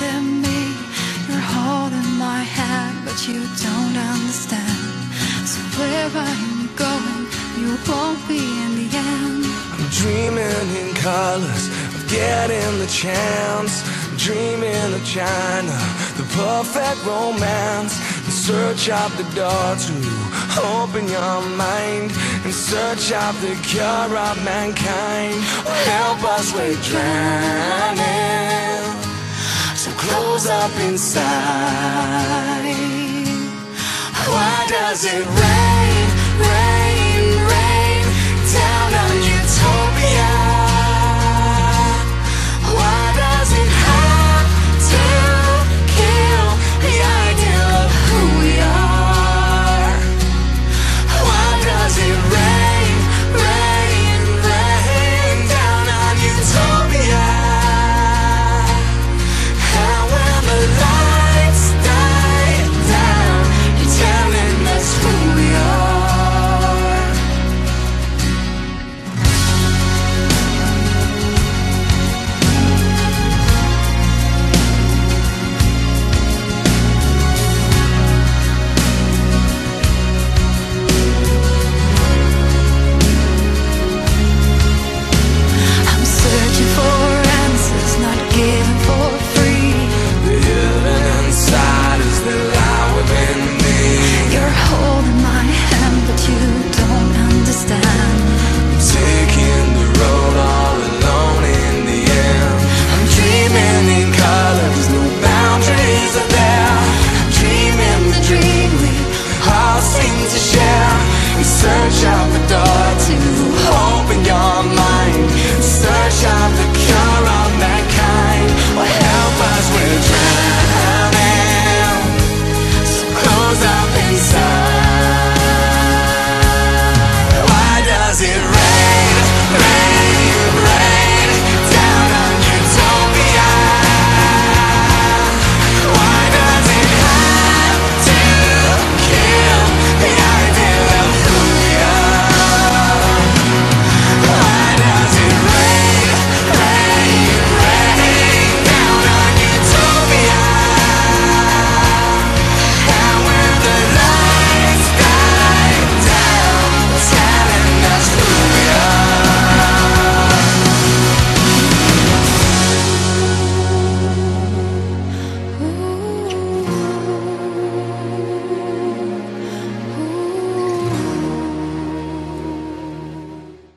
within me. You're holding my hand, but you don't understand. So where I am going, you won't be in the end. I'm dreaming in colors of getting the chance. Dreaming of China, the perfect romance. In search of the door to open your mind. In search of the cure of mankind. Oh, help us, we're drowning. Close up inside. Why does it rain?